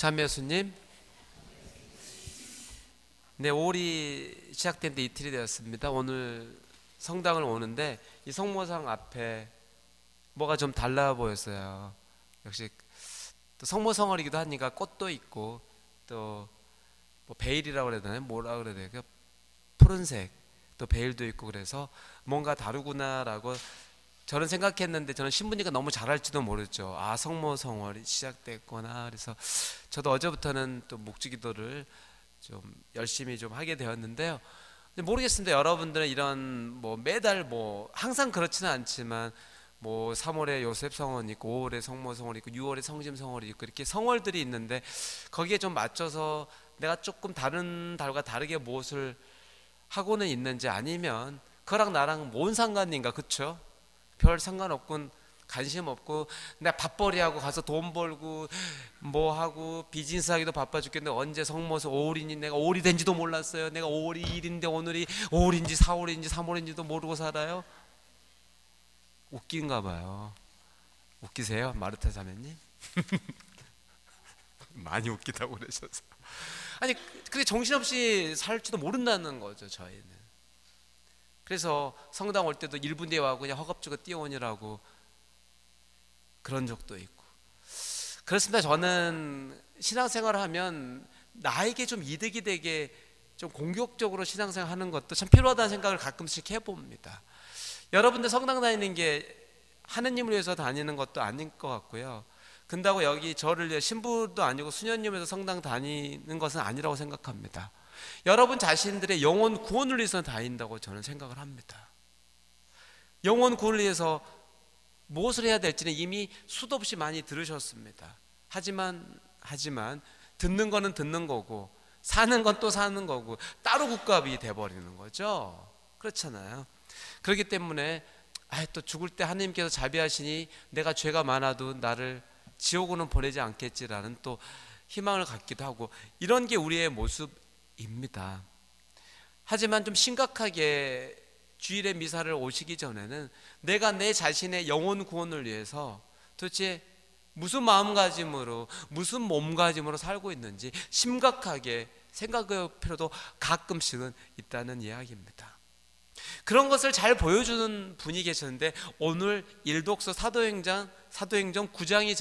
참여수님. 네, 5월이 시작된 데 이틀이 되었습니다. 오늘 성당을 오는데 이 성모상 앞에 뭐가 좀 달라 보였어요. 역시 또 성모성월이기도 하니까 꽃도 있고 또 뭐 베일이라고 그래야 되나요? 뭐라 그래야 돼요? 푸른색 또 베일도 있고 그래서 뭔가 다르구나라고 저는 생각했는데 저는 신부니까 너무 잘할지도 모르죠. 아 성모 성월이 시작됐구나. 그래서 저도 어제부터는 또 묵주기도를 좀 열심히 좀 하게 되었는데요. 모르겠습니다. 여러분들은 이런 뭐 매달 뭐 항상 그렇지는 않지만 뭐 3월에 요셉 성원 있고 5월에 성모 성월 있고 6월에 성심 성월이 있고 이렇게 성월들이 있는데 거기에 좀 맞춰서 내가 조금 다른 달과 다르게 무엇을 하고는 있는지 아니면 그랑 나랑 뭔 상관인가 그쵸? 별 상관없군. 관심 없고 내가 밥벌이하고 가서 돈 벌고 뭐 하고 비즈니스 하기도 바빠 죽겠는데 언제 성모서 5월이니 내가 5월이 된지도 몰랐어요. 내가 5월이 2일인데 오늘이 5월인지 4월인지 3월인지도 모르고 살아요? 웃긴가 봐요. 웃기세요 마르타 자매님? 많이 웃기다고 그러셔서. 아니 그게 정신없이 살지도 모른다는 거죠 저희는 그래서 성당 올 때도 1분 뒤에 와고 그냥 허겁지겁 뛰어오느라고 그런 적도 있고 그렇습니다. 저는 신앙생활을 하면 나에게 좀 이득이 되게 좀 공격적으로 신앙생활 하는 것도 참 필요하다는 생각을 가끔씩 해봅니다. 여러분들 성당 다니는 게 하느님을 위해서 다니는 것도 아닌 것 같고요. 근다고 여기 저를 신부도 아니고 수녀님에서 성당 다니는 것은 아니라고 생각합니다. 여러분 자신들의 영혼 구원을 위해서 다닌다고 저는 생각을 합니다. 영혼 구원을 위해서 무엇을 해야 될지는 이미 수도 없이 많이 들으셨습니다. 하지만 하지만 듣는 거는 듣는 거고 사는 건 또 사는 거고 따로 국값이 돼 버리는 거죠. 그렇잖아요. 그렇기 때문에 아, 또 죽을 때 하나님께서 자비하시니 내가 죄가 많아도 나를 지옥으로는 보내지 않겠지라는 또 희망을 갖기도 하고 이런 게 우리의 모습 입니다. 하지만 좀 심각하게 주일의 미사를 오시기 전에는 내가 내 자신의 영혼 구원을 위해서 도대체 무슨 마음가짐으로 무슨 몸가짐으로 살고 있는지 심각하게 생각할 필요도 가끔씩은 있다는 이야기입니다. 그런 것을 잘 보여주는 분이 계셨는데 오늘 일독서 사도행전 사도행전 9장이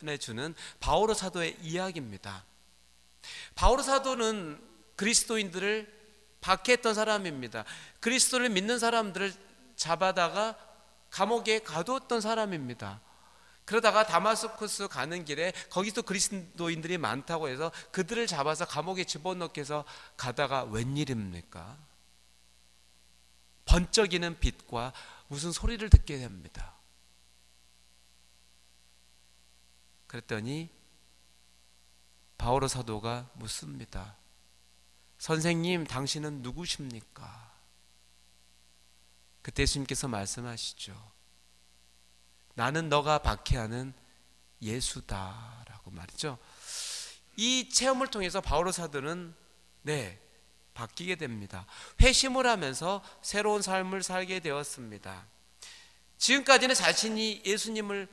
전해주는 바오로 사도의 이야기입니다. 바오로 사도는 그리스도인들을 박해했던 사람입니다. 그리스도를 믿는 사람들을 잡아다가 감옥에 가두었던 사람입니다. 그러다가 다마스쿠스 가는 길에 거기서 그리스도인들이 많다고 해서 그들을 잡아서 감옥에 집어넣기 해서 가다가 웬일입니까? 번쩍이는 빛과 무슨 소리를 듣게 됩니다. 그랬더니 바오로 사도가 묻습니다. 선생님, 당신은 누구십니까? 그때 예수님께서 말씀하시죠. 나는 너가 박해하는 예수다라고 말이죠. 이 체험을 통해서 바오로 사도는 네, 바뀌게 됩니다. 회심을 하면서 새로운 삶을 살게 되었습니다. 지금까지는 자신이 예수님을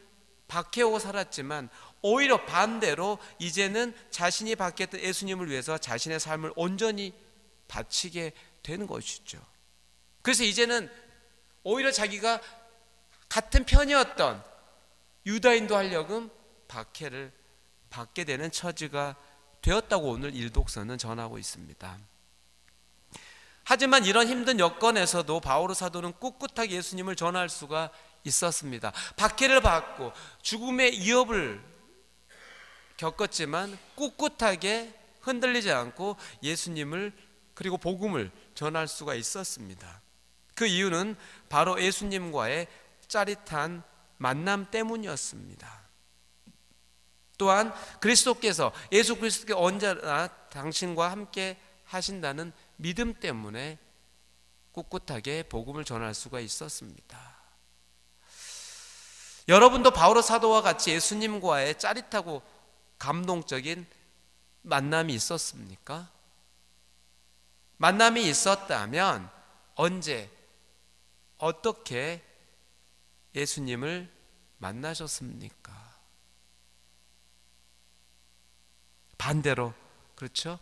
박해오고 살았지만 오히려 반대로 이제는 자신이 받겠던 예수님을 위해서 자신의 삶을 온전히 바치게 되는 것이죠. 그래서 이제는 오히려 자기가 같은 편이었던 유다인도 하려금 박해를 받게 되는 처지가 되었다고 오늘 일독서는 전하고 있습니다. 하지만 이런 힘든 여건에서도 바오로 사도는 꿋꿋하게 예수님을 전할 수가 있었습니다. 박해를 받고 죽음의 위협을 겪었지만 꿋꿋하게 흔들리지 않고 예수님을 그리고 복음을 전할 수가 있었습니다. 그 이유는 바로 예수님과의 짜릿한 만남 때문이었습니다. 또한 그리스도께서 예수 그리스도께 언제나 당신과 함께 하신다는 믿음 때문에 꿋꿋하게 복음을 전할 수가 있었습니다. 여러분도 바오로 사도와 같이 예수님과의 짜릿하고 감동적인 만남이 있었습니까? 만남이 있었다면 언제 어떻게 예수님을 만나셨습니까? 반대로 그렇죠?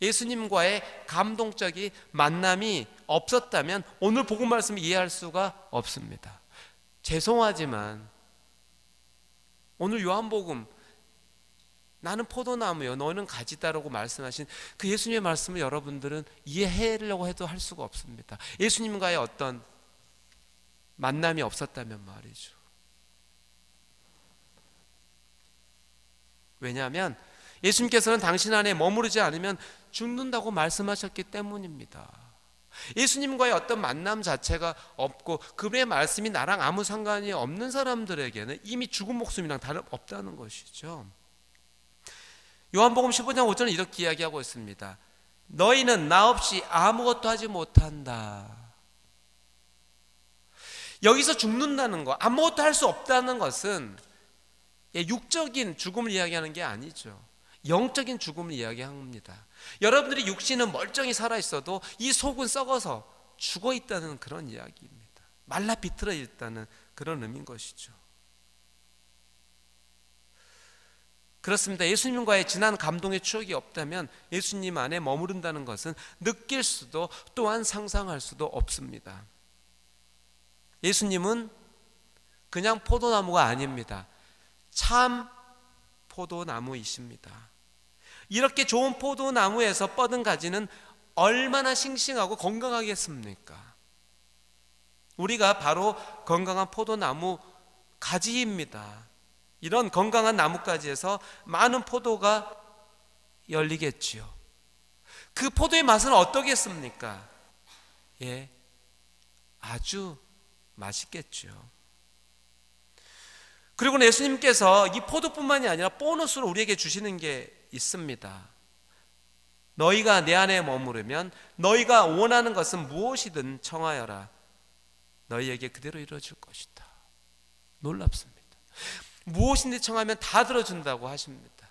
예수님과의 감동적인 만남이 없었다면 오늘 복음 말씀을 이해할 수가 없습니다. 죄송하지만 오늘 요한복음 나는 포도나무요 너는 가지다라고 말씀하신 그 예수님의 말씀을 여러분들은 이해하려고 해도 할 수가 없습니다. 예수님과의 어떤 만남이 없었다면 말이죠. 왜냐하면 예수님께서는 당신 안에 머무르지 않으면 죽는다고 말씀하셨기 때문입니다. 예수님과의 어떤 만남 자체가 없고 그분의 말씀이 나랑 아무 상관이 없는 사람들에게는 이미 죽은 목숨이랑 다름 없다는 것이죠. 요한복음 15장 5절은 이렇게 이야기하고 있습니다. 너희는 나 없이 아무것도 하지 못한다. 여기서 죽는다는 거, 아무것도 할 수 없다는 것은 육적인 죽음을 이야기하는 게 아니죠. 영적인 죽음을 이야기합니다. 여러분들이 육신은 멀쩡히 살아 있어도 이 속은 썩어서 죽어 있다는 그런 이야기입니다. 말라 비틀어 있다는 그런 의미인 것이죠. 그렇습니다. 예수님과의 지난 감동의 추억이 없다면 예수님 안에 머무른다는 것은 느낄 수도 또한 상상할 수도 없습니다. 예수님은 그냥 포도나무가 아닙니다. 참 포도나무이십니다. 이렇게 좋은 포도나무에서 뻗은 가지는 얼마나 싱싱하고 건강하겠습니까? 우리가 바로 건강한 포도나무 가지입니다. 이런 건강한 나뭇가지에서 많은 포도가 열리겠지요. 그 포도의 맛은 어떠겠습니까? 예, 아주 맛있겠죠. 그리고 예수님께서 이 포도뿐만이 아니라 보너스로 우리에게 주시는 게 있습니다. 너희가 내 안에 머무르면 너희가 원하는 것은 무엇이든 청하여라. 너희에게 그대로 이루어질 것이다. 놀랍습니다. 무엇인지 청하면 다 들어준다고 하십니다.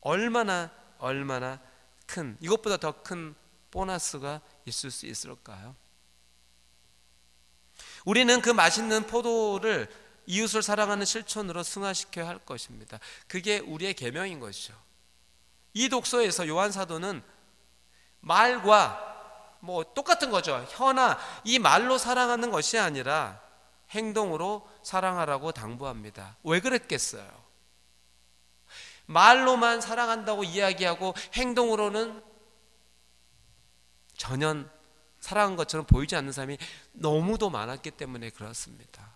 얼마나 얼마나 큰 이것보다 더 큰 보너스가 있을 수 있을까요? 우리는 그 맛있는 포도를 이웃을 사랑하는 실천으로 승화시켜야 할 것입니다. 그게 우리의 계명인 것이죠. 이 독서에서 요한 사도는 말과 뭐 똑같은 거죠. 혀나 이 말로 사랑하는 것이 아니라 행동으로 사랑하라고 당부합니다. 왜 그랬겠어요? 말로만 사랑한다고 이야기하고 행동으로는 전혀 사랑한 것처럼 보이지 않는 사람이 너무도 많았기 때문에 그렇습니다.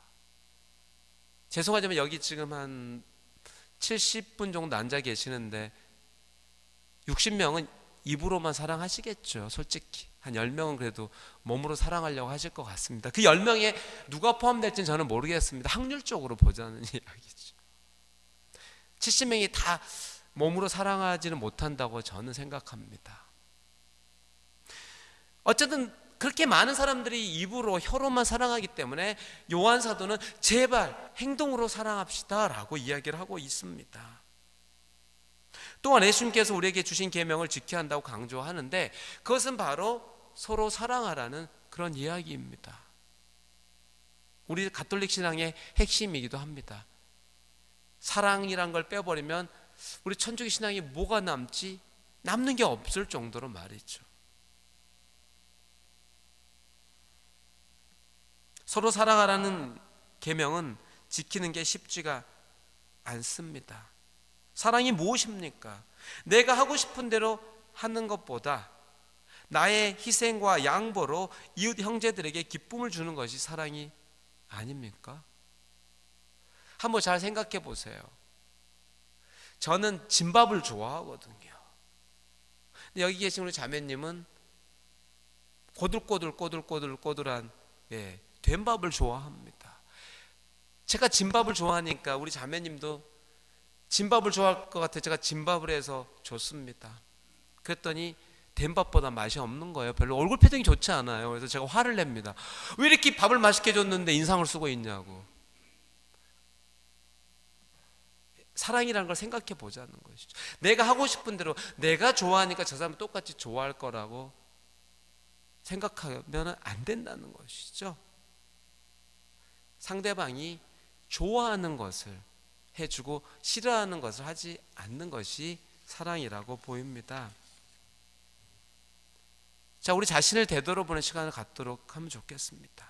죄송하지만 여기 지금 한 70분 정도 앉아 계시는데 60명은 입으로만 사랑하시겠죠. 솔직히. 한 10명은 그래도 몸으로 사랑하려고 하실 것 같습니다. 그 10명에 누가 포함될지는 저는 모르겠습니다. 확률적으로 보자는 이야기죠. 70명이 다 몸으로 사랑하지는 못한다고 저는 생각합니다. 어쨌든 그렇게 많은 사람들이 입으로 혀로만 사랑하기 때문에 요한 사도는 제발 행동으로 사랑합시다라고 이야기를 하고 있습니다. 또한 예수님께서 우리에게 주신 계명을 지켜야 한다고 강조하는데 그것은 바로 서로 사랑하라는 그런 이야기입니다. 우리 가톨릭 신앙의 핵심이기도 합니다. 사랑이란 걸 빼버리면 우리 천주교 신앙이 뭐가 남지? 남는 게 없을 정도로 말이죠. 서로 사랑하라는 계명은 지키는 게 쉽지가 않습니다. 사랑이 무엇입니까? 내가 하고 싶은 대로 하는 것보다 나의 희생과 양보로 이웃 형제들에게 기쁨을 주는 것이 사랑이 아닙니까? 한번 잘 생각해 보세요. 저는 진밥을 좋아하거든요. 여기 계신 우리 자매님은 꼬들꼬들 꼬들꼬들 꼬들한 예, 된밥을 좋아합니다. 제가 진밥을 좋아하니까 우리 자매님도 진밥을 좋아할 것 같아 제가 진밥을 해서 줬습니다. 그랬더니 된 밥보다 맛이 없는 거예요. 별로 얼굴 표정이 좋지 않아요. 그래서 제가 화를 냅니다. 왜 이렇게 밥을 맛있게 줬는데 인상을 쓰고 있냐고. 사랑이라는 걸 생각해 보자는 것이죠. 내가 하고 싶은 대로 내가 좋아하니까 저 사람 똑같이 좋아할 거라고 생각하면 안 된다는 것이죠. 상대방이 좋아하는 것을 해주고 싫어하는 것을 하지 않는 것이 사랑이라고 보입니다. 자, 우리 자신을 되돌아보는 시간을 갖도록 하면 좋겠습니다.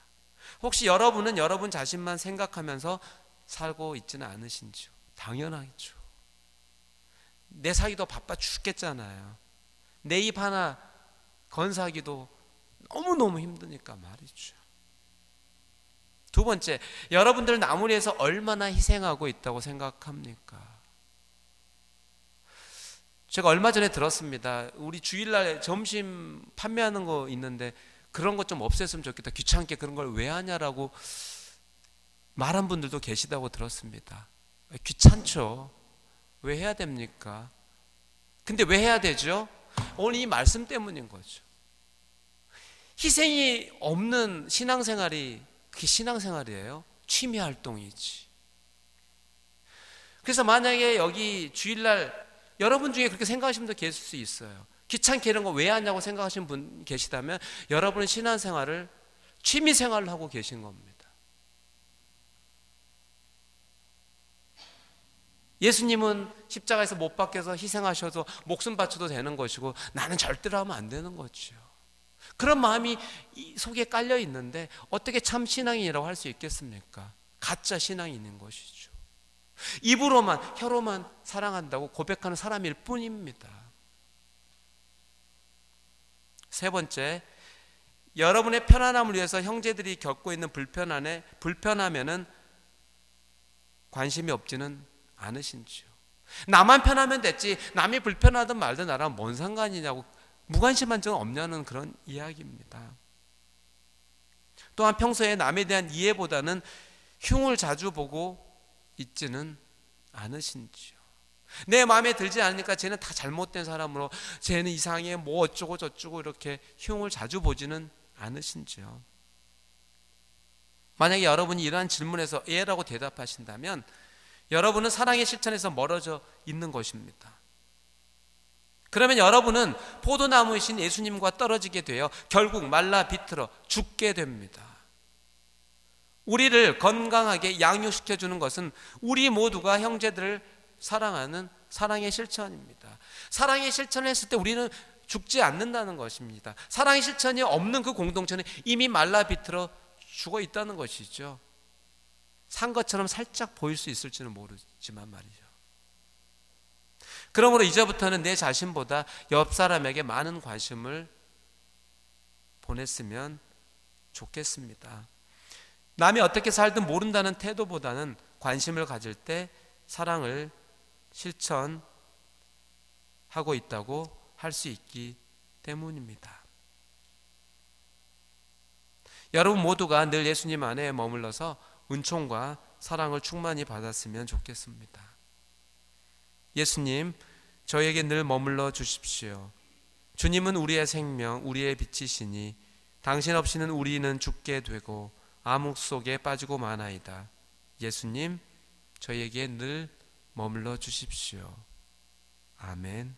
혹시 여러분은 여러분 자신만 생각하면서 살고 있지는 않으신지요? 당연하죠. 내 사기도 바빠 죽겠잖아요. 내 입 하나 건사기도 너무너무 힘드니까 말이죠. 두 번째, 여러분들은 나무를 위해서 얼마나 희생하고 있다고 생각합니까? 제가 얼마 전에 들었습니다. 우리 주일날 점심 판매하는 거 있는데 그런 것 좀 없앴으면 좋겠다. 귀찮게 그런 걸 왜 하냐라고 말한 분들도 계시다고 들었습니다. 귀찮죠. 왜 해야 됩니까? 근데 왜 해야 되죠? 오늘 이 말씀 때문인 거죠. 희생이 없는 신앙생활이 그게 신앙생활이에요. 취미 활동이지. 그래서 만약에 여기 주일날 여러분 중에 그렇게 생각하시는 분도 계실 수 있어요. 귀찮게 이런 거 왜 하냐고 생각하시는 분 계시다면 여러분은 신앙생활을 취미생활을 하고 계신 겁니다. 예수님은 십자가에서 못 박혀서 희생하셔서 목숨 바쳐도 되는 것이고 나는 절대로 하면 안 되는 거죠. 그런 마음이 속에 깔려 있는데 어떻게 참 신앙이라고 할 수 있겠습니까? 가짜 신앙이 있는 것이죠. 입으로만 혀로만 사랑한다고 고백하는 사람일 뿐입니다. 세 번째, 여러분의 편안함을 위해서 형제들이 겪고 있는 불편함에 불편하면은 관심이 없지는 않으신지요. 나만 편하면 됐지 남이 불편하든 말든 나랑 뭔 상관이냐고 무관심한 적은 없냐는 그런 이야기입니다. 또한 평소에 남에 대한 이해보다는 흉을 자주 보고 있지는 않으신지요. 내 마음에 들지 않으니까 쟤는 다 잘못된 사람으로 쟤는 이상해 뭐 어쩌고 저쩌고 이렇게 흉을 자주 보지는 않으신지요. 만약에 여러분이 이러한 질문에서 예라고 대답하신다면 여러분은 사랑의 실천에서 멀어져 있는 것입니다. 그러면 여러분은 포도나무이신 예수님과 떨어지게 되어 결국 말라 비틀어 죽게 됩니다. 우리를 건강하게 양육시켜 주는 것은 우리 모두가 형제들을 사랑하는 사랑의 실천입니다. 사랑의 실천을 했을 때 우리는 죽지 않는다는 것입니다. 사랑의 실천이 없는 그 공동체는 이미 말라 비틀어 죽어 있다는 것이죠. 산 것처럼 살짝 보일 수 있을지는 모르지만 말이죠. 그러므로 이제부터는 내 자신보다 옆 사람에게 많은 관심을 보냈으면 좋겠습니다. 남이 어떻게 살든 모른다는 태도보다는 관심을 가질 때 사랑을 실천하고 있다고 할 수 있기 때문입니다. 여러분 모두가 늘 예수님 안에 머물러서 은총과 사랑을 충만히 받았으면 좋겠습니다. 예수님, 저에게 늘 머물러 주십시오. 주님은 우리의 생명, 우리의 빛이시니 당신 없이는 우리는 죽게 되고 암흑 속에 빠지고 마나이다. 예수님, 저에게 늘 머물러 주십시오. 아멘.